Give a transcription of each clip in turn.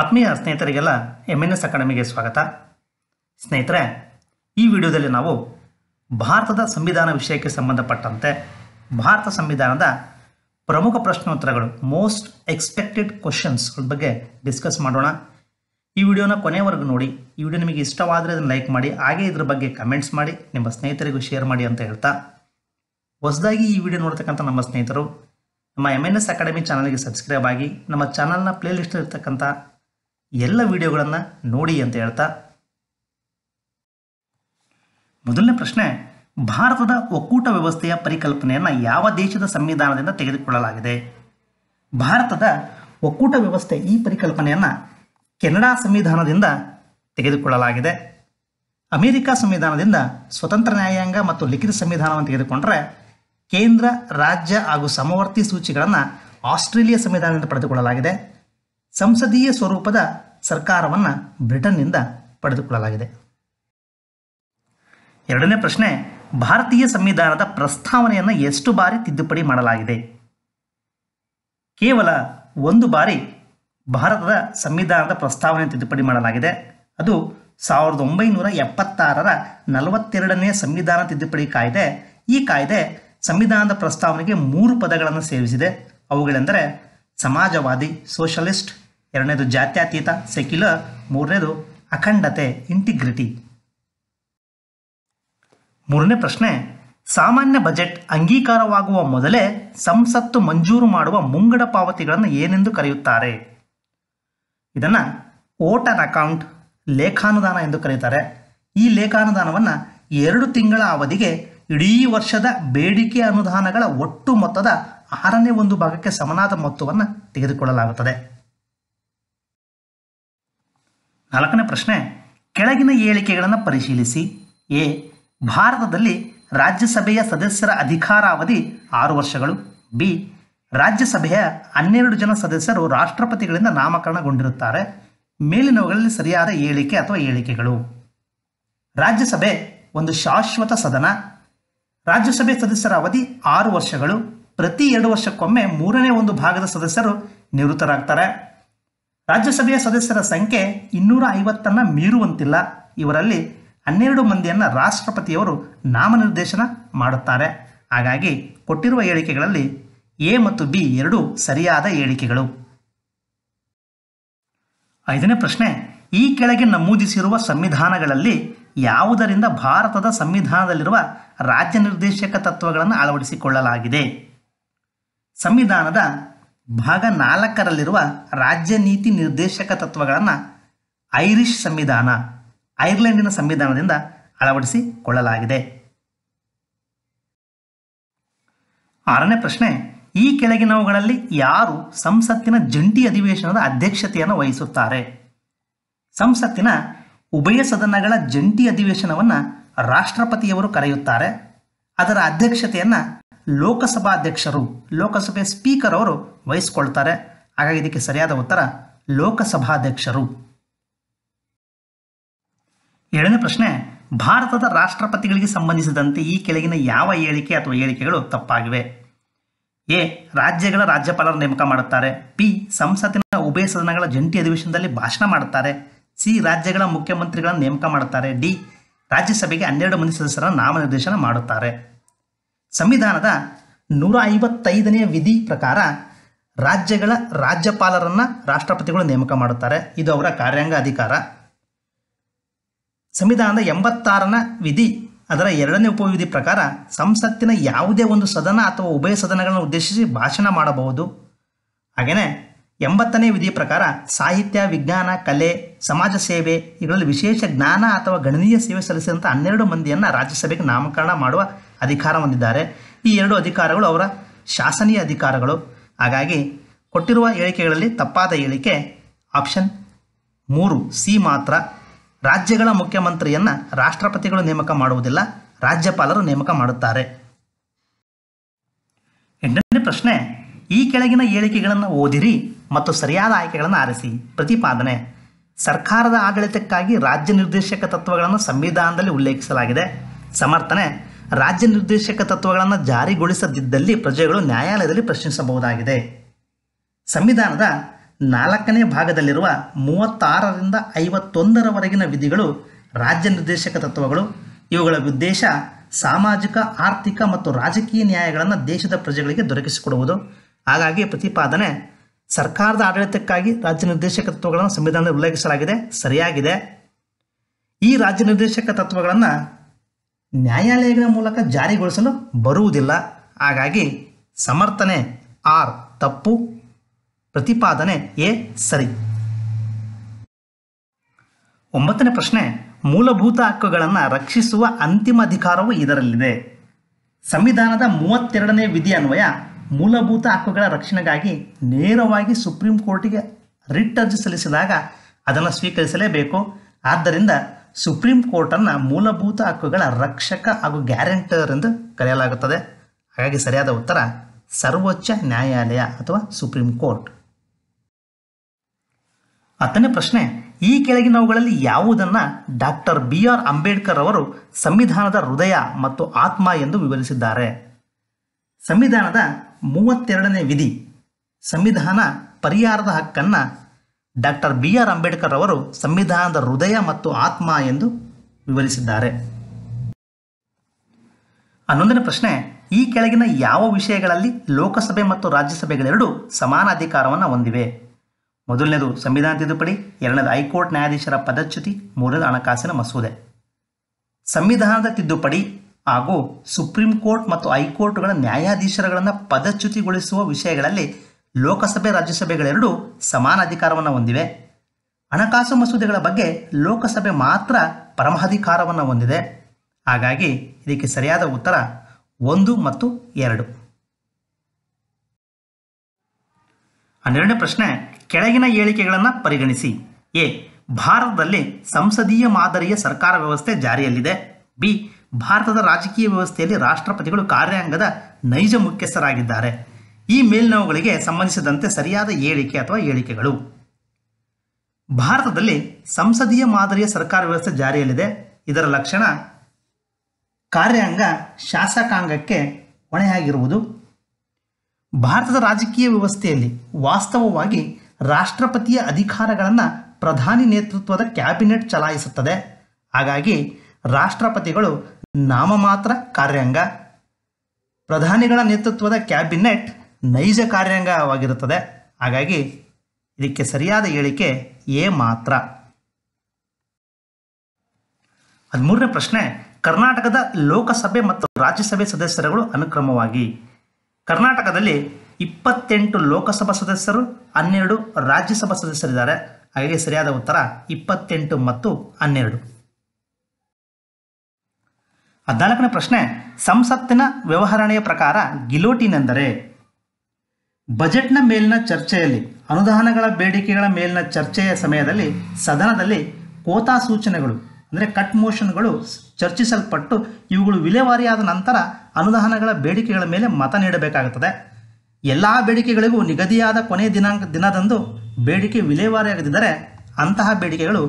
ಆತ್ಮೀಯ ಸ್ನೇಹಿತರಿಗೆಲ್ಲ M N S ಅಕಾಡೆಮಿಗೆ ಸ್ವಾಗತ. ಸ್ನೇಹಿತರೆ, ಈ ವಿಡಿಯೋದಲ್ಲಿ ನಾವು ಭಾರತದ ಸಂವಿಧಾನ ವಿಷಯಕ್ಕೆ ಸಂಬಂಧಪಟ್ಟಂತೆ ಭಾರತ ಸಂವಿಧಾನದ ಪ್ರಮುಖ ಪ್ರಶ್ನೋತ್ತರಗಳು ಮೋಸ್ಟ್ ಎಕ್ಸ್ಪೆಕ್ಟೆಡ್ ಕ್ವಶನ್ಸ್ಗಳ ಬಗ್ಗೆ ಡಿಸ್ಕಸ್ ಮಾಡೋಣ. ಈ ವಿಡಿಯೋನ ಕೊನೆವರೆಗೂ ನೋಡಿ. ಈ ವಿಡಿಯೋ ನಿಮಗೆ ಇಷ್ಟವಾದರೆ ಅದನ್ನು ಲೈಕ್ ಮಾಡಿ, ಹಾಗೆ ಇದ್ರ ಬಗ್ಗೆ ಕಮೆಂಟ್ಸ್ ಮಾಡಿ, ನಿಮ್ಮ ಸ್ನೇಹಿತರಿಗೂ ಶೇರ್ ಮಾಡಿ ಅಂತ ಹೇಳ್ತಾ. ಹೊಸದಾಗಿ ಈ ವಿಡಿಯೋ ನೋಡ್ತಕ್ಕಂಥ ನಮ್ಮ ಸ್ನೇಹಿತರು, ನಮ್ಮ ಎಂ ಎನ್ ಎಸ್ ಅಕಾಡೆಮಿ ಚಾನಲ್ಗೆ ಸಬ್ಸ್ಕ್ರೈಬ್ ಆಗಿ, ನಮ್ಮ ಚಾನಲ್ನ ಪ್ಲೇಲಿಸ್ಟ್ ಇರ್ತಕ್ಕಂಥ ಎಲ್ಲ ವಿಡಿಯೋಗಳನ್ನು ನೋಡಿ ಅಂತ ಹೇಳ್ತಾ. ಮೊದಲನೇ ಪ್ರಶ್ನೆ, ಭಾರತದ ಒಕ್ಕೂಟ ವ್ಯವಸ್ಥೆಯ ಪರಿಕಲ್ಪನೆಯನ್ನು ಯಾವ ದೇಶದ ಸಂವಿಧಾನದಿಂದ ತೆಗೆದುಕೊಳ್ಳಲಾಗಿದೆ? ಭಾರತದ ಒಕ್ಕೂಟ ವ್ಯವಸ್ಥೆ ಈ ಪರಿಕಲ್ಪನೆಯನ್ನು ಕೆನಡಾ ಸಂವಿಧಾನದಿಂದ ತೆಗೆದುಕೊಳ್ಳಲಾಗಿದೆ. ಅಮೆರಿಕ ಸಂವಿಧಾನದಿಂದ ಸ್ವತಂತ್ರ ನ್ಯಾಯಾಂಗ ಮತ್ತು ಲಿಖಿತ ಸಂವಿಧಾನವನ್ನು ತೆಗೆದುಕೊಂಡರೆ ಕೇಂದ್ರ, ರಾಜ್ಯ ಹಾಗೂ ಸಮವರ್ತಿ ಸೂಚಿಗಳನ್ನು ಆಸ್ಟ್ರೇಲಿಯಾ ಸಂವಿಧಾನದಿಂದ ಪಡೆದುಕೊಳ್ಳಲಾಗಿದೆ. ಸಂಸದೀಯ ಸ್ವರೂಪದ ಸರ್ಕಾರವನ್ನು ಬ್ರಿಟನ್ನಿಂದ ಪಡೆದುಕೊಳ್ಳಲಾಗಿದೆ. ಎರಡನೇ ಪ್ರಶ್ನೆ, ಭಾರತೀಯ ಸಂವಿಧಾನದ ಪ್ರಸ್ತಾವನೆಯನ್ನು ಎಷ್ಟು ಬಾರಿ ತಿದ್ದುಪಡಿ ಮಾಡಲಾಗಿದೆ? ಕೇವಲ ಒಂದು ಬಾರಿ ಭಾರತದ ಸಂವಿಧಾನದ ಪ್ರಸ್ತಾವನೆ ತಿದ್ದುಪಡಿ ಮಾಡಲಾಗಿದೆ. ಅದು ಸಾವಿರದ ಒಂಬೈನೂರ ಎಪ್ಪತ್ತಾರರ ನಲವತ್ತೆರಡನೇ ಸಂವಿಧಾನ ತಿದ್ದುಪಡಿ ಕಾಯ್ದೆ. ಈ ಕಾಯ್ದೆ ಸಂವಿಧಾನದ ಪ್ರಸ್ತಾವನೆಗೆ ಮೂರು ಪದಗಳನ್ನು ಸೇರಿಸಿದೆ. ಅವುಗಳೆಂದರೆ, ಸಮಾಜವಾದಿ, ಸೋಷಲಿಸ್ಟ್ ಎರಡನೇದು ಜಾತ್ಯತೀತ ಸೆಕ್ಯುಲರ್ ಮೂರನೇದು ಅಖಂಡತೆ ಇಂಟಿಗ್ರಿಟಿ ಮೂರನೇ ಪ್ರಶ್ನೆ, ಸಾಮಾನ್ಯ ಬಜೆಟ್ ಅಂಗೀಕಾರವಾಗುವ ಮೊದಲೇ ಸಂಸತ್ತು ಮಂಜೂರು ಮಾಡುವ ಮುಂಗಡ ಪಾವತಿಗಳನ್ನು ಏನೆಂದು ಕರೆಯುತ್ತಾರೆ? ಇದನ್ನು ಆನ್ ಅಕೌಂಟ್, ಲೇಖಾನುದಾನ ಎಂದು ಕರೆಯುತ್ತಾರೆ ಈ ಲೇಖಾನುದಾನವನ್ನು ಎರಡು ತಿಂಗಳ ಅವಧಿಗೆ ಇಡೀ ವರ್ಷದ ಬೇಡಿಕೆ ಅನುದಾನಗಳ ಒಟ್ಟು ಮೊತ್ತದ ಆರನೇ ಒಂದು ಭಾಗಕ್ಕೆ ಸಮನಾದ ಮೊತ್ತವನ್ನು ತೆಗೆದುಕೊಳ್ಳಲಾಗುತ್ತದೆ. ನಾಲ್ಕನೇ ಪ್ರಶ್ನೆ, ಕೆಳಗಿನ ಹೇಳಿಕೆಗಳನ್ನು ಪರಿಶೀಲಿಸಿ. ಎ, ಭಾರತದಲ್ಲಿ ರಾಜ್ಯಸಭೆಯ ಸದಸ್ಯರ ಅಧಿಕಾರಾವಧಿ ಆರು ವರ್ಷಗಳು. ಬಿ, ರಾಜ್ಯಸಭೆಯ ಹನ್ನೆರಡು ಜನ ಸದಸ್ಯರು ರಾಷ್ಟ್ರಪತಿಗಳಿಂದ ನಾಮಕರಣಗೊಂಡಿರುತ್ತಾರೆ. ಮೇಲಿನವುಗಳಲ್ಲಿ ಸರಿಯಾದ ಹೇಳಿಕೆ ಅಥವಾ ಹೇಳಿಕೆಗಳು. ರಾಜ್ಯಸಭೆ ಒಂದು ಶಾಶ್ವತ ಸದನ. ರಾಜ್ಯಸಭೆ ಸದಸ್ಯರ ಅವಧಿ ಆರು ವರ್ಷಗಳು. ಪ್ರತಿ ಎರಡು ವರ್ಷಕ್ಕೊಮ್ಮೆ ಮೂರನೇ ಒಂದು ಭಾಗದ ಸದಸ್ಯರು ನಿವೃತ್ತರಾಗ್ತಾರೆ. ರಾಜ್ಯಸಭೆಯ ಸದಸ್ಯರ ಸಂಖ್ಯೆ ಇನ್ನೂರ ಐವತ್ತನ್ನು ಮೀರುವಂತಿಲ್ಲ. ಇವರಲ್ಲಿ ಹನ್ನೆರಡು ಮಂದಿಯನ್ನು ರಾಷ್ಟ್ರಪತಿಯವರು ನಾಮನಿರ್ದೇಶನ ಮಾಡುತ್ತಾರೆ. ಹಾಗಾಗಿ ಕೊಟ್ಟಿರುವ ಹೇಳಿಕೆಗಳಲ್ಲಿ ಎ ಮತ್ತು ಬಿ ಎರಡೂ ಸರಿಯಾದ ಹೇಳಿಕೆಗಳು. ಐದನೇ ಪ್ರಶ್ನೆ, ಈ ಕೆಳಗೆ ನಮೂದಿಸಿರುವ ಸಂವಿಧಾನಗಳಲ್ಲಿ ಯಾವುದರಿಂದ ಭಾರತದ ಸಂವಿಧಾನದಲ್ಲಿರುವ ರಾಜ್ಯ ನಿರ್ದೇಶಕ ತತ್ವಗಳನ್ನು ಅಳವಡಿಸಿಕೊಳ್ಳಲಾಗಿದೆ? ಸಂವಿಧಾನದ ಭಾಗ ನಾಲ್ಕರಲ್ಲಿರುವ ರಾಜ್ಯ ನೀತಿ ನಿರ್ದೇಶಕ ತತ್ವಗಳನ್ನು ಐರಿಷ್ ಸಂವಿಧಾನ, ಐರ್ಲೆಂಡಿನ ಸಂವಿಧಾನದಿಂದ ಅಳವಡಿಸಿಕೊಳ್ಳಲಾಗಿದೆ. ಆರನೇ ಪ್ರಶ್ನೆ, ಈ ಕೆಳಗಿನವುಗಳಲ್ಲಿ ಯಾರು ಸಂಸತ್ತಿನ ಜಂಟಿ ಅಧಿವೇಶನದ ಅಧ್ಯಕ್ಷತೆಯನ್ನು ವಹಿಸುತ್ತಾರೆ? ಸಂಸತ್ತಿನ ಉಭಯ ಸದನಗಳ ಜಂಟಿ ಅಧಿವೇಶನವನ್ನು ರಾಷ್ಟ್ರಪತಿಯವರು ಕರೆಯುತ್ತಾರೆ. ಅದರ ಅಧ್ಯಕ್ಷತೆಯನ್ನು ಲೋಕಸಭಾಧ್ಯಕ್ಷರು, ಲೋಕಸಭೆ ಸ್ಪೀಕರ್ ಅವರು ವಹಿಸಿಕೊಳ್ತಾರೆ. ಹಾಗಾಗಿ ಇದಕ್ಕೆ ಸರಿಯಾದ ಉತ್ತರ ಲೋಕಸಭಾಧ್ಯಕ್ಷರು. ಏಳನೇ ಪ್ರಶ್ನೆ, ಭಾರತದ ರಾಷ್ಟ್ರಪತಿಗಳಿಗೆ ಸಂಬಂಧಿಸಿದಂತೆ ಈ ಕೆಳಗಿನ ಯಾವ ಹೇಳಿಕೆ ಅಥವಾ ಹೇಳಿಕೆಗಳು ತಪ್ಪಾಗಿವೆ? ಎ, ರಾಜ್ಯಗಳ ರಾಜ್ಯಪಾಲರ ನೇಮಕ ಮಾಡುತ್ತಾರೆ. ಬಿ, ಸಂಸತ್ತಿನ ಉಭಯ ಸದನಗಳ ಜಂಟಿ ಅಧಿವೇಶನದಲ್ಲಿ ಭಾಷಣ ಮಾಡುತ್ತಾರೆ. ಸಿ, ರಾಜ್ಯಗಳ ಮುಖ್ಯಮಂತ್ರಿಗಳನ್ನು ನೇಮಕ ಮಾಡುತ್ತಾರೆ. ಡಿ, ರಾಜ್ಯಸಭೆಗೆ ಹನ್ನೆರಡು ಮಂದಿ ಸದಸ್ಯರ ನಾಮನಿರ್ದೇಶನ ಮಾಡುತ್ತಾರೆ. ಸಂವಿಧಾನದ ನೂರ ಐವತ್ತೈದನೆಯ ವಿಧಿ ಪ್ರಕಾರ ರಾಜ್ಯಗಳ ರಾಜ್ಯಪಾಲರನ್ನು ರಾಷ್ಟ್ರಪತಿಗಳು ನೇಮಕ ಮಾಡುತ್ತಾರೆ. ಇದು ಅವರ ಕಾರ್ಯಾಂಗ ಅಧಿಕಾರ. ಸಂವಿಧಾನದ ಎಂಬತ್ತಾರನ ವಿಧಿ, ಅದರ ಎರಡನೇ ಉಪವಿಧಿ ಪ್ರಕಾರ ಸಂಸತ್ತಿನ ಯಾವುದೇ ಒಂದು ಸದನ ಅಥವಾ ಉಭಯ ಸದನಗಳನ್ನು ಉದ್ದೇಶಿಸಿ ಭಾಷಣ ಮಾಡಬಹುದು. ಹಾಗೆಯೇ ಎಂಬತ್ತನೇ ವಿಧಿ ಪ್ರಕಾರ ಸಾಹಿತ್ಯ, ವಿಜ್ಞಾನ, ಕಲೆ, ಸಮಾಜ ಸೇವೆ ಇವುಗಳಲ್ಲಿ ವಿಶೇಷ ಜ್ಞಾನ ಅಥವಾ ಗಣನೀಯ ಸೇವೆ ಸಲ್ಲಿಸಿದಂಥ ಹನ್ನೆರಡು ಮಂದಿಯನ್ನು ರಾಜ್ಯಸಭೆಗೆ ನಾಮಕರಣ ಮಾಡುವ ಅಧಿಕಾರ ಹೊಂದಿದ್ದಾರೆ. ಈ ಎರಡು ಅಧಿಕಾರಗಳು ಅವರ ಶಾಸನೀಯ ಅಧಿಕಾರಗಳು. ಹಾಗಾಗಿ ಕೊಟ್ಟಿರುವ ಹೇಳಿಕೆಗಳಲ್ಲಿ ತಪ್ಪಾದ ಹೇಳಿಕೆ ಆಪ್ಷನ್ ಮೂರು ಸಿ ಮಾತ್ರ. ರಾಜ್ಯಗಳ ಮುಖ್ಯಮಂತ್ರಿಯನ್ನು ರಾಷ್ಟ್ರಪತಿಗಳು ನೇಮಕ ಮಾಡುವುದಿಲ್ಲ, ರಾಜ್ಯಪಾಲರು ನೇಮಕ ಮಾಡುತ್ತಾರೆ. ಎಂಟನೇ ಪ್ರಶ್ನೆ, ಈ ಕೆಳಗಿನ ಹೇಳಿಕೆಗಳನ್ನು ಓದಿರಿ ಮತ್ತು ಸರಿಯಾದ ಆಯ್ಕೆಗಳನ್ನು ಆರಿಸಿ. ಪ್ರತಿಪಾದನೆ, ಸರ್ಕಾರದ ಆಡಳಿತಕ್ಕಾಗಿ ರಾಜ್ಯ ನಿರ್ದೇಶಕ ತತ್ವಗಳನ್ನು ಸಂವಿಧಾನದಲ್ಲಿ ಉಲ್ಲೇಖಿಸಲಾಗಿದೆ. ಸಮರ್ಥನೆ ರಾಜ್ಯ ನಿರ್ದೇಶಕ ತತ್ವಗಳನ್ನು ಜಾರಿಗೊಳಿಸದಿದ್ದಲ್ಲಿ ಪ್ರಜೆಗಳು ನ್ಯಾಯಾಲಯದಲ್ಲಿ ಪ್ರಶ್ನಿಸಬಹುದಾಗಿದೆ. ಸಂವಿಧಾನದ ನಾಲ್ಕನೇ ಭಾಗದಲ್ಲಿರುವ ಮೂವತ್ತಾರರಿಂದ ಐವತ್ತೊಂದರವರೆಗಿನ ವಿಧಿಗಳು ರಾಜ್ಯ ನಿರ್ದೇಶಕ ತತ್ವಗಳು. ಇವುಗಳ ಉದ್ದೇಶ ಸಾಮಾಜಿಕ, ಆರ್ಥಿಕ ಮತ್ತು ರಾಜಕೀಯ ನ್ಯಾಯಗಳನ್ನು ದೇಶದ ಪ್ರಜೆಗಳಿಗೆ ದೊರಕಿಸಿಕೊಡುವುದು. ಹಾಗಾಗಿ ಪ್ರತಿಪಾದನೆ ಸರ್ಕಾರದ ಆಡಳಿತಕ್ಕಾಗಿ ರಾಜ್ಯ ನಿರ್ದೇಶಕ ತತ್ವಗಳನ್ನು ಸಂವಿಧಾನದಲ್ಲಿ ಉಲ್ಲೇಖಿಸಲಾಗಿದೆ. ಸರಿಯಾಗಿದೆ. ಈ ರಾಜ್ಯ ನಿರ್ದೇಶಕ ತತ್ವಗಳನ್ನು ನ್ಯಾಯಾಲಯಗಳ ಮೂಲಕ ಜಾರಿಗೊಳಿಸಲು ಬರುವುದಿಲ್ಲ. ಹಾಗಾಗಿ ಸಮರ್ಥನೆ ಆರ್ ತಪ್ಪು, ಪ್ರತಿಪಾದನೆ ಎ ಸರಿ. ಒಂಬತ್ತನೇ ಪ್ರಶ್ನೆ, ಮೂಲಭೂತ ಹಕ್ಕುಗಳನ್ನು ರಕ್ಷಿಸುವ ಅಂತಿಮ ಅಧಿಕಾರವು ಇದರಲ್ಲಿದೆ. ಸಂವಿಧಾನದ ಮೂವತ್ತೆರಡನೇ ವಿಧಿ ಅನ್ವಯ ಮೂಲಭೂತ ಹಕ್ಕುಗಳ ರಕ್ಷಣೆಗಾಗಿ ನೇರವಾಗಿ ಸುಪ್ರೀಂ ಕೋರ್ಟಿಗೆ ರಿಟ್ ಅರ್ಜಿ ಸಲ್ಲಿಸಿದಾಗ ಅದನ್ನು ಸ್ವೀಕರಿಸಲೇಬೇಕು. ಆದ್ದರಿಂದ ಸುಪ್ರೀಂ ಕೋರ್ಟನ್ನು ಮೂಲಭೂತ ಹಕ್ಕುಗಳ ರಕ್ಷಕ ಹಾಗೂ ಗ್ಯಾರಂಟರ್ ಎಂದು ಕರೆಯಲಾಗುತ್ತದೆ. ಹಾಗಾಗಿ ಸರಿಯಾದ ಉತ್ತರ ಸರ್ವೋಚ್ಚ ನ್ಯಾಯಾಲಯ ಅಥವಾ ಸುಪ್ರೀಂ ಕೋರ್ಟ್. ಹತ್ತನೇ ಪ್ರಶ್ನೆ, ಈ ಕೆಳಗಿನವುಗಳಲ್ಲಿ ಯಾವುದನ್ನು ಡಾಕ್ಟರ್ ಬಿ ಆರ್ ಅಂಬೇಡ್ಕರ್ ಅವರು ಸಂವಿಧಾನದ ಹೃದಯ ಮತ್ತು ಆತ್ಮ ಎಂದು ವಿವರಿಸಿದ್ದಾರೆ? ಸಂವಿಧಾನದ ಮೂವತ್ತೆರಡನೇ ವಿಧಿ, ಸಂವಿಧಾನ ಪರಿಹಾರದ ಹಕ್ಕನ್ನು ಡಾಕ್ಟರ್ ಬಿ ಆರ್ ಅಂಬೇಡ್ಕರ್ ಅವರು ಸಂವಿಧಾನದ ಹೃದಯ ಮತ್ತು ಆತ್ಮ ಎಂದು ವಿವರಿಸಿದ್ದಾರೆ. ಹನ್ನೊಂದನೇ ಪ್ರಶ್ನೆ, ಈ ಕೆಳಗಿನ ಯಾವ ವಿಷಯಗಳಲ್ಲಿ ಲೋಕಸಭೆ ಮತ್ತು ರಾಜ್ಯಸಭೆಗಳೆರಡೂ ಸಮಾನ ಅಧಿಕಾರವನ್ನು ಹೊಂದಿವೆ? ಮೊದಲನೇದು ಸಂವಿಧಾನ ತಿದ್ದುಪಡಿ, ಎರಡನೇದು ಹೈಕೋರ್ಟ್ ನ್ಯಾಯಾಧೀಶರ ಪದಚ್ಯುತಿ, ಮೂರನೇದು ಹಣಕಾಸಿನ ಮಸೂದೆ. ಸಂವಿಧಾನದ ತಿದ್ದುಪಡಿ ಹಾಗೂ ಸುಪ್ರೀಂ ಕೋರ್ಟ್ ಮತ್ತು ಹೈಕೋರ್ಟ್ಗಳ ನ್ಯಾಯಾಧೀಶರುಗಳನ್ನು ಪದಚ್ಯುತಿಗೊಳಿಸುವ ವಿಷಯಗಳಲ್ಲಿ ಲೋಕಸಭೆ, ರಾಜ್ಯಸಭೆಗಳೆರಡೂ ಸಮಾನ ಅಧಿಕಾರವನ್ನು ಹೊಂದಿವೆ. ಹಣಕಾಸು ಮಸೂದೆಗಳ ಬಗ್ಗೆ ಲೋಕಸಭೆ ಮಾತ್ರ ಪರಮಾಧಿಕಾರವನ್ನು ಹೊಂದಿದೆ. ಹಾಗಾಗಿ ಇದಕ್ಕೆ ಸರಿಯಾದ ಉತ್ತರ ಒಂದು ಮತ್ತು ಎರಡು. ಹನ್ನೆರಡನೇ ಪ್ರಶ್ನೆ, ಕೆಳಗಿನ ಹೇಳಿಕೆಗಳನ್ನು ಪರಿಗಣಿಸಿ. ಎ, ಭಾರತದಲ್ಲಿ ಸಂಸದೀಯ ಮಾದರಿಯ ಸರ್ಕಾರ ವ್ಯವಸ್ಥೆ ಜಾರಿಯಲ್ಲಿದೆ. ಬಿ, ಭಾರತದ ರಾಜಕೀಯ ವ್ಯವಸ್ಥೆಯಲ್ಲಿ ರಾಷ್ಟ್ರಪತಿಗಳು ಕಾರ್ಯಾಂಗದ ನೈಜ ಮುಖ್ಯಸ್ಥರಾಗಿದ್ದಾರೆ. ಈ ಮೇಲ್ನೋವುಗಳಿಗೆ ಸಂಬಂಧಿಸಿದಂತೆ ಸರಿಯಾದ ಹೇಳಿಕೆ ಅಥವಾ ಹೇಳಿಕೆಗಳು. ಭಾರತದಲ್ಲಿ ಸಂಸದೀಯ ಮಾದರಿಯ ಸರ್ಕಾರ ವ್ಯವಸ್ಥೆ ಜಾರಿಯಲ್ಲಿದೆ. ಇದರ ಲಕ್ಷಣ ಕಾರ್ಯಾಂಗ ಶಾಸಕಾಂಗಕ್ಕೆ ಹೊಣೆಯಾಗಿರುವುದು. ಭಾರತದ ರಾಜಕೀಯ ವ್ಯವಸ್ಥೆಯಲ್ಲಿ ವಾಸ್ತವವಾಗಿ ರಾಷ್ಟ್ರಪತಿಯ ಅಧಿಕಾರಗಳನ್ನು ಪ್ರಧಾನಿ ನೇತೃತ್ವದ ಕ್ಯಾಬಿನೆಟ್ ಚಲಾಯಿಸುತ್ತದೆ. ಹಾಗಾಗಿ ರಾಷ್ಟ್ರಪತಿಗಳು ನಾಮಮಾತ್ರ ಕಾರ್ಯಾಂಗ, ಪ್ರಧಾನಿಗಳ ನೇತೃತ್ವದ ಕ್ಯಾಬಿನೆಟ್ ನೈಜ ಕಾರ್ಯಾಂಗವಾಗಿರುತ್ತದೆ. ಹಾಗಾಗಿ ಇದಕ್ಕೆ ಸರಿಯಾದ ಹೇಳಿಕೆ ಎ ಮಾತ್ರ. ಹದಿಮೂರನೇ ಪ್ರಶ್ನೆ, ಕರ್ನಾಟಕದ ಲೋಕಸಭೆ ಮತ್ತು ರಾಜ್ಯಸಭೆ ಸದಸ್ಯರುಗಳು ಅನುಕ್ರಮವಾಗಿ. ಕರ್ನಾಟಕದಲ್ಲಿ ಇಪ್ಪತ್ತೆಂಟು ಲೋಕಸಭಾ ಸದಸ್ಯರು, ಹನ್ನೆರಡು ರಾಜ್ಯಸಭಾ ಸದಸ್ಯರಿದ್ದಾರೆ. ಹಾಗೆ ಸರಿಯಾದ ಉತ್ತರ ಇಪ್ಪತ್ತೆಂಟು ಮತ್ತು ಹನ್ನೆರಡು. ಹದಿನಾಲ್ಕನೇ ಪ್ರಶ್ನೆ, ಸಂಸತ್ತಿನ ವ್ಯವಹರಣೆಯ ಪ್ರಕಾರ ಗಿಲೋಟಿನ್ ಎಂದರೆ ಬಜೆಟ್ನ ಮೇಲಿನ ಚರ್ಚೆಯಲ್ಲಿ, ಅನುದಾನಗಳ ಬೇಡಿಕೆಗಳ ಮೇಲಿನ ಚರ್ಚೆಯ ಸಮಯದಲ್ಲಿ, ಸದನದಲ್ಲಿ ಕೋತಾ ಸೂಚನೆಗಳು, ಅಂದರೆ ಕಟ್ ಮೋಷನ್ಗಳು ಚರ್ಚಿಸಲ್ಪಟ್ಟು ಇವುಗಳು ವಿಲೇವಾರಿಯಾದ ನಂತರ ಅನುದಾನಗಳ ಬೇಡಿಕೆಗಳ ಮೇಲೆ ಮತ ನೀಡಬೇಕಾಗುತ್ತದೆ. ಎಲ್ಲ ಬೇಡಿಕೆಗಳಿಗೂ ನಿಗದಿಯಾದ ಕೊನೆಯ ದಿನಾಂಕ ದಿನದಂದು ಬೇಡಿಕೆ ವಿಲೇವಾರಿಯಾಗದಿದ್ದರೆ ಅಂತಹ ಬೇಡಿಕೆಗಳು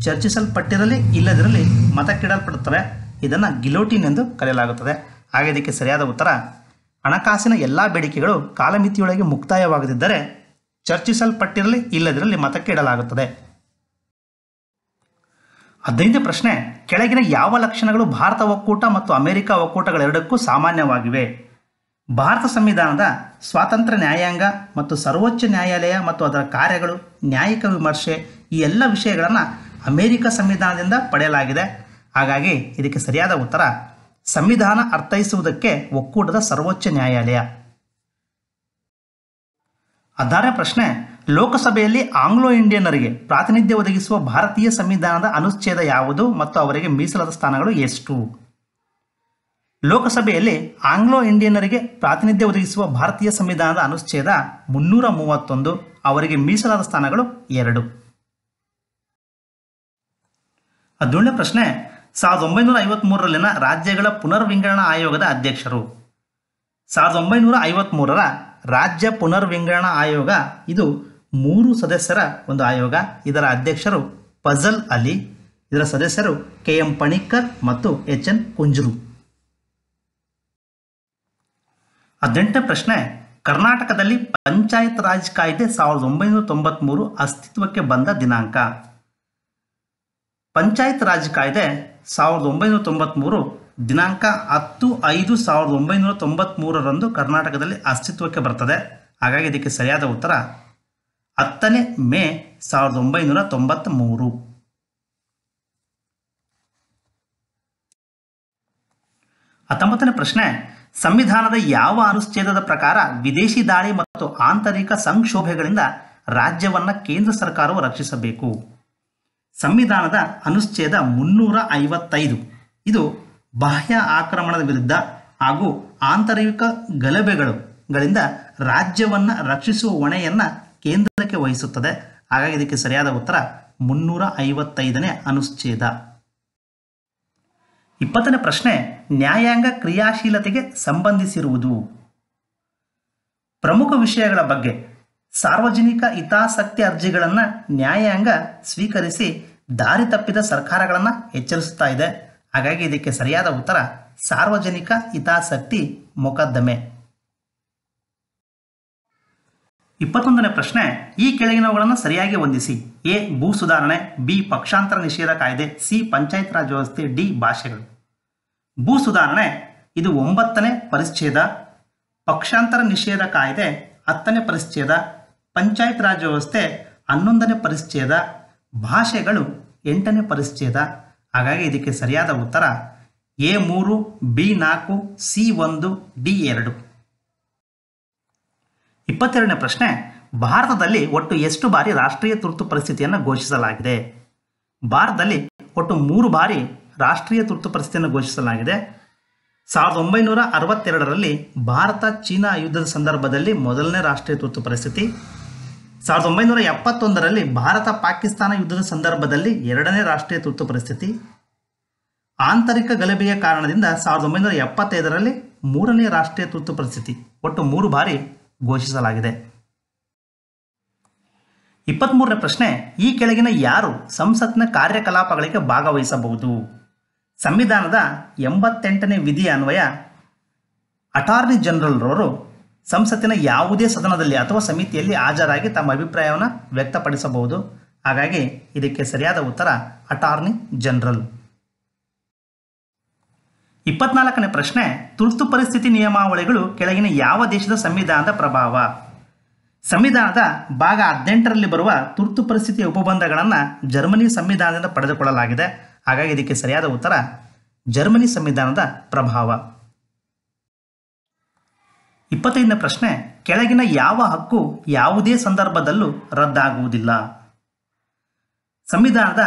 ಚರ್ಚಿಸಲ್ಪಟ್ಟಿರಲಿ ಇಲ್ಲದಿರಲಿ ಮತಕ್ಕಿಡಲ್ಪಡುತ್ತವೆ. ಇದನ್ನು ಗಿಲೋಟಿನ್ ಎಂದು ಕರೆಯಲಾಗುತ್ತದೆ. ಹಾಗೆ ಇದಕ್ಕೆ ಸರಿಯಾದ ಉತ್ತರ ಹಣಕಾಸಿನ ಎಲ್ಲ ಬೇಡಿಕೆಗಳು ಕಾಲಮಿತಿಯೊಳಗೆ ಮುಕ್ತಾಯವಾಗದಿದ್ದರೆ ಚರ್ಚಿಸಲ್ಪಟ್ಟಿರಲಿ ಇಲ್ಲದಿರಲಿ ಮತಕ್ಕೆ ಇಡಲಾಗುತ್ತದೆ. ಹದಿನೈದು ಪ್ರಶ್ನೆ, ಕೆಳಗಿನ ಯಾವ ಲಕ್ಷಣಗಳು ಭಾರತ ಒಕ್ಕೂಟ ಮತ್ತು ಅಮೆರಿಕ ಒಕ್ಕೂಟಗಳೆರಡಕ್ಕೂ ಸಾಮಾನ್ಯವಾಗಿವೆ? ಭಾರತ ಸಂವಿಧಾನದ ಸ್ವಾತಂತ್ರ್ಯ ನ್ಯಾಯಾಂಗ ಮತ್ತು ಸರ್ವೋಚ್ಚ ನ್ಯಾಯಾಲಯ ಮತ್ತು ಅದರ ಕಾರ್ಯಗಳು, ನ್ಯಾಯಿಕ ವಿಮರ್ಶೆ ಈ ಎಲ್ಲ ವಿಷಯಗಳನ್ನು ಅಮೆರಿಕ ಸಂವಿಧಾನದಿಂದ ಪಡೆಯಲಾಗಿದೆ. ಹಾಗಾಗಿ ಇದಕ್ಕೆ ಸರಿಯಾದ ಉತ್ತರ ಸಂವಿಧಾನ ಅರ್ಥೈಸುವುದಕ್ಕೆ ಒಕ್ಕೂಟದ ಸರ್ವೋಚ್ಚ ನ್ಯಾಯಾಲಯ. ಹದಿನಾರನೇ ಪ್ರಶ್ನೆ, ಲೋಕಸಭೆಯಲ್ಲಿ ಆಂಗ್ಲೋ ಇಂಡಿಯನ್ನರಿಗೆ ಪ್ರಾತಿನಿಧ್ಯ ಒದಗಿಸುವ ಭಾರತೀಯ ಸಂವಿಧಾನದ ಅನುಚ್ಛೇದ ಯಾವುದು ಮತ್ತು ಅವರಿಗೆ ಮೀಸಲಾದ ಸ್ಥಾನಗಳು ಎಷ್ಟು? ಲೋಕಸಭೆಯಲ್ಲಿ ಆಂಗ್ಲೋ ಇಂಡಿಯನ್ನರಿಗೆ ಪ್ರಾತಿನಿಧ್ಯ ಒದಗಿಸುವ ಭಾರತೀಯ ಸಂವಿಧಾನದ ಅನುಚ್ಛೇದ ಮುನ್ನೂರ ಮೂವತ್ತೊಂದು, ಅವರಿಗೆ ಮೀಸಲಾದ ಸ್ಥಾನಗಳು ಎರಡು. ಹದಿನೇಳನೇ ಪ್ರಶ್ನೆ ಸಾವಿರದ ಒಂಬೈನೂರ ಐವತ್ಮೂರರಲ್ಲಿನ ರಾಜ್ಯಗಳ ಪುನರ್ವಿಂಗಡಣಾ ಆಯೋಗದ ಅಧ್ಯಕ್ಷರು. ಸಾವಿರದ ಒಂಬೈನೂರ ಐವತ್ತ್ಮೂರರ ರಾಜ್ಯ ಪುನರ್ವಿಂಗಡಣಾ ಆಯೋಗ ಇದು ಮೂರು ಸದಸ್ಯರ ಒಂದು ಆಯೋಗ. ಇದರ ಅಧ್ಯಕ್ಷರು ಫಜಲ್ ಅಲಿ, ಇದರ ಸದಸ್ಯರು ಕೆ ಎಂ ಪಣಿಕ್ಕರ್ ಮತ್ತು ಎಚ್ ಎನ್ ಕುಂಜರು. ಹದಿನೆಂಟನೇ ಪ್ರಶ್ನೆ, ಕರ್ನಾಟಕದಲ್ಲಿ ಪಂಚಾಯತ್ ರಾಜ್ ಕಾಯ್ದೆ ಸಾವಿರದ ಒಂಬೈನೂರ ತೊಂಬತ್ಮೂರು ಅಸ್ತಿತ್ವಕ್ಕೆ ಬಂದ ದಿನಾಂಕ. ಪಂಚಾಯತ್ ರಾಜ್ ಕಾಯ್ದೆ ಸಾವಿರದ ಒಂಬೈನೂರ ತೊಂಬತ್ಮೂರು, ದಿನಾಂಕ ಹತ್ತು ಐದು ಸಾವಿರದ ಒಂಬೈನೂರ ತೊಂಬತ್ಮೂರರಂದು ಕರ್ನಾಟಕದಲ್ಲಿ ಅಸ್ತಿತ್ವಕ್ಕೆ ಬರ್ತದೆ. ಹಾಗಾಗಿ ಇದಕ್ಕೆ ಸರಿಯಾದ ಉತ್ತರ ಹತ್ತನೇ ಮೇ ಸಾವಿರದ ಒಂಬೈನೂರ ತೊಂಬತ್ತ್ಮೂರು ಹತ್ತೊಂಬತ್ತನೇ ಪ್ರಶ್ನೆ, ಸಂವಿಧಾನದ ಯಾವ ಅನುಚ್ಛೇದದ ಪ್ರಕಾರ ವಿದೇಶಿ ದಾಳಿ ಮತ್ತು ಆಂತರಿಕ ಸಂಕ್ಷೋಭೆಗಳಿಂದ ರಾಜ್ಯವನ್ನು ಕೇಂದ್ರ ಸರ್ಕಾರವು ರಕ್ಷಿಸಬೇಕು? ಸಂವಿಧಾನದ ಅನುಚ್ಛೇದ ಮುನ್ನೂರ ಐವತ್ತೈದು. ಇದು ಬಾಹ್ಯ ಆಕ್ರಮಣದ ವಿರುದ್ಧ ಹಾಗೂ ಆಂತರಿಕ ಗಲಭೆಗಳು ಗಳಿಂದ ರಾಜ್ಯವನ್ನು ರಕ್ಷಿಸುವ ಹೊಣೆಯನ್ನು ಕೇಂದ್ರಕ್ಕೆ ವಹಿಸುತ್ತದೆ. ಹಾಗಾಗಿ ಇದಕ್ಕೆ ಸರಿಯಾದ ಉತ್ತರ ಮುನ್ನೂರ ಐವತ್ತೈದನೇ ಅನುಚ್ಛೇದ. ಇಪ್ಪತ್ತನೇ ಪ್ರಶ್ನೆ, ನ್ಯಾಯಾಂಗ ಕ್ರಿಯಾಶೀಲತೆಗೆ ಸಂಬಂಧಿಸಿರುವುದು. ಪ್ರಮುಖ ವಿಷಯಗಳ ಬಗ್ಗೆ ಸಾರ್ವಜನಿಕ ಹಿತಾಸಕ್ತಿ ಅರ್ಜಿಗಳನ್ನ ನ್ಯಾಯಾಂಗ ಸ್ವೀಕರಿಸಿ ದಾರಿ ತಪ್ಪಿದ ಸರ್ಕಾರಗಳನ್ನು ಎಚ್ಚರಿಸುತ್ತಾ ಇದೆ. ಹಾಗಾಗಿ ಇದಕ್ಕೆ ಸರಿಯಾದ ಉತ್ತರ ಸಾರ್ವಜನಿಕ ಹಿತಾಸಕ್ತಿ ಮೊಕದ್ದಮೆ. ಇಪ್ಪತ್ತೊಂದನೇ ಪ್ರಶ್ನೆ, ಈ ಕೆಳಗಿನವುಗಳನ್ನು ಸರಿಯಾಗಿ ಹೊಂದಿಸಿ. ಎ, ಭೂ ಸುಧಾರಣೆ, ಬಿ, ಪಕ್ಷಾಂತರ ನಿಷೇಧ ಕಾಯ್ದೆ, ಸಿ, ಪಂಚಾಯತ್ ರಾಜ್ ವ್ಯವಸ್ಥೆ, ಡಿ, ಭಾಷೆಗಳು. ಭೂ ಸುಧಾರಣೆ, ಇದು ಒಂಬತ್ತನೇ ಪರಿಚ್ಛೇದ. ಪಕ್ಷಾಂತರ ನಿಷೇಧ ಕಾಯ್ದೆ ಹತ್ತನೇ ಪರಿಚ್ಛೇದ. ಪಂಚಾಯತ್ ರಾಜ್ ವ್ಯವಸ್ಥೆ ಹನ್ನೊಂದನೇ ಪರಿಚ್ಛೇದ ಭಾಷೆಗಳು ಎಂಟನೇ ಪರಿಚ್ಛೇದ ಹಾಗಾಗಿ ಇದಕ್ಕೆ ಸರಿಯಾದ ಉತ್ತರ ಎ ಮೂರು, ಬಿ ನಾಲ್ಕು, ಸಿ ಒಂದು, ಡಿ ಎರಡು. ಇಪ್ಪತ್ತೆರಡನೇ ಪ್ರಶ್ನೆ, ಭಾರತದಲ್ಲಿ ಒಟ್ಟು ಎಷ್ಟು ಬಾರಿ ರಾಷ್ಟ್ರೀಯ ತುರ್ತು ಪರಿಸ್ಥಿತಿಯನ್ನು ಘೋಷಿಸಲಾಗಿದೆ? ಭಾರತದಲ್ಲಿ ಒಟ್ಟು ಮೂರು ಬಾರಿ ರಾಷ್ಟ್ರೀಯ ತುರ್ತು ಪರಿಸ್ಥಿತಿಯನ್ನು ಘೋಷಿಸಲಾಗಿದೆ. ಸಾವಿರದ ಒಂಬೈನೂರ ಅರವತ್ತೆರಡರಲ್ಲಿ ಭಾರತ, ಚೀನಾ ಯುದ್ಧದ ಸಂದರ್ಭದಲ್ಲಿ ಮೊದಲನೇ ರಾಷ್ಟ್ರೀಯ ತುರ್ತು ಪರಿಸ್ಥಿತಿ. ಸಾವಿರದ ಒಂಬೈನೂರ ಎಪ್ಪತ್ತೊಂದರಲ್ಲಿ ಭಾರತ ಪಾಕಿಸ್ತಾನ ಯುದ್ಧದ ಸಂದರ್ಭದಲ್ಲಿ ಎರಡನೇ ರಾಷ್ಟ್ರೀಯ ತುರ್ತು ಪರಿಸ್ಥಿತಿ. ಆಂತರಿಕ ಗಲಭೆಯ ಕಾರಣದಿಂದ ಸಾವಿರದ ಒಂಬೈನೂರ ಎಪ್ಪತ್ತೈದರಲ್ಲಿ ಮೂರನೇ ರಾಷ್ಟ್ರೀಯ ತುರ್ತು ಪರಿಸ್ಥಿತಿ ಒಟ್ಟು ಮೂರು ಬಾರಿ ಘೋಷಿಸಲಾಗಿದೆ. ಇಪ್ಪತ್ತ್ಮೂರನೇ ಪ್ರಶ್ನೆ, ಈ ಕೆಳಗಿನ ಯಾರು ಸಂಸತ್ನ ಕಾರ್ಯಕಲಾಪಗಳಿಗೆ ಭಾಗವಹಿಸಬಹುದು? ಸಂವಿಧಾನದ ಎಂಬತ್ತೆಂಟನೇ ವಿಧಿ ಅನ್ವಯ ಅಟಾರ್ನಿ ಜನರಲ್ರವರು ಸಂಸತ್ತಿನ ಯಾವುದೇ ಸದನದಲ್ಲಿ ಅಥವಾ ಸಮಿತಿಯಲ್ಲಿ ಹಾಜರಾಗಿ ತಮ್ಮ ಅಭಿಪ್ರಾಯವನ್ನು ವ್ಯಕ್ತಪಡಿಸಬಹುದು. ಹಾಗಾಗಿ ಇದಕ್ಕೆ ಸರಿಯಾದ ಉತ್ತರ ಅಟಾರ್ನಿ ಜನರಲ್. ಇಪ್ಪತ್ನಾಲ್ಕನೇ ಪ್ರಶ್ನೆ, ತುರ್ತು ಪರಿಸ್ಥಿತಿ ನಿಯಮಾವಳಿಗಳು ಕೆಳಗಿನ ಯಾವ ದೇಶದ ಸಂವಿಧಾನದ ಪ್ರಭಾವ? ಸಂವಿಧಾನದ ಭಾಗ ಹದಿನೆಂಟರಲ್ಲಿ ಬರುವ ತುರ್ತು ಪರಿಸ್ಥಿತಿಯ ಉಪಬಂಧಗಳನ್ನು ಜರ್ಮನಿ ಸಂವಿಧಾನದಿಂದ ಪಡೆದುಕೊಳ್ಳಲಾಗಿದೆ. ಹಾಗಾಗಿ ಇದಕ್ಕೆ ಸರಿಯಾದ ಉತ್ತರ ಜರ್ಮನಿ ಸಂವಿಧಾನದ ಪ್ರಭಾವ. ಇಪ್ಪತ್ತೈದನೇ ಪ್ರಶ್ನೆ, ಕೆಳಗಿನ ಯಾವ ಹಕ್ಕು ಯಾವುದೇ ಸಂದರ್ಭದಲ್ಲೂ ರದ್ದಾಗುವುದಿಲ್ಲ. ಸಂವಿಧಾನದ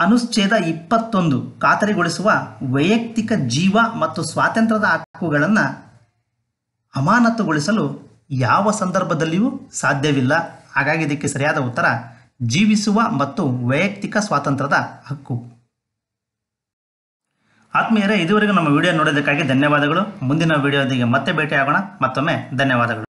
ಅನುಚ್ಛೇದ ಇಪ್ಪತ್ತೊಂದು ಖಾತರಿಗೊಳಿಸುವ ವೈಯಕ್ತಿಕ ಜೀವ ಮತ್ತು ಸ್ವಾತಂತ್ರ್ಯದ ಹಕ್ಕುಗಳನ್ನು ಅಮಾನತುಗೊಳಿಸಲು ಯಾವ ಸಂದರ್ಭದಲ್ಲಿಯೂ ಸಾಧ್ಯವಿಲ್ಲ. ಹಾಗಾಗಿ ಇದಕ್ಕೆ ಸರಿಯಾದ ಉತ್ತರ, ಜೀವಿಸುವ ಮತ್ತು ವೈಯಕ್ತಿಕ ಸ್ವಾತಂತ್ರ್ಯದ ಹಕ್ಕು. ಆತ್ಮೀಯರೇ ಇದುವರೆಗೂ ನಮ್ಮ ವಿಡಿಯೋ ನೋಡೋದಕ್ಕಾಗಿ ಧನ್ಯವಾದಗಳು. ಮುಂದಿನ ವಿಡಿಯೋದಿಗೆ ಮತ್ತೆ ಭೇಟಿಯಾಗೋಣ. ಮತ್ತೊಮ್ಮೆ ಧನ್ಯವಾದಗಳು.